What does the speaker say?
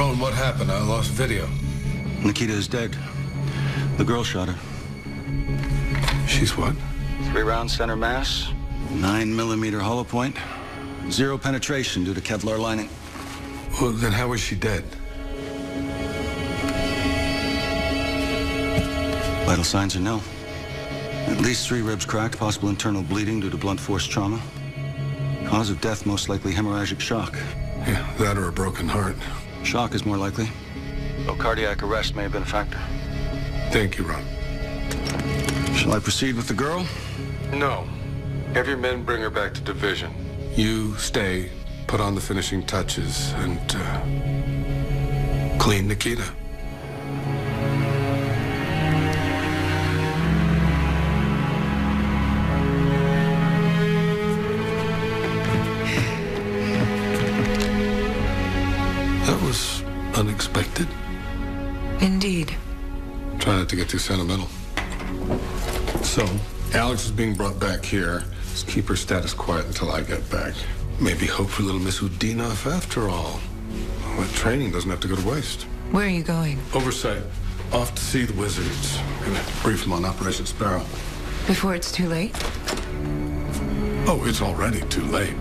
Roan, what happened? I lost video. Nikita is dead. The girl shot her. She's what? Three round center mass, nine millimeter hollow point, zero penetration due to Kevlar lining. Well, then how is she dead? Vital signs are nil. At least three ribs cracked, possible internal bleeding due to blunt force trauma. Cause of death most likely hemorrhagic shock. Yeah, that or a broken heart. Shock is more likely. Though cardiac arrest may have been a factor. Thank you, Roan. Shall I proceed with the girl? No. Have your men bring her back to division. You stay, put on the finishing touches, and uh, clean Nikita. That was unexpected. Indeed. Try not to get too sentimental. So, Alex is being brought back here. Let's keep her status quiet until I get back. Maybe hope for little Miss Udinov after all. Well, that training doesn't have to go to waste. Where are you going? Oversight. Off to see the wizards. Gonna brief them on Operation Sparrow. Before it's too late? Oh, it's already too late.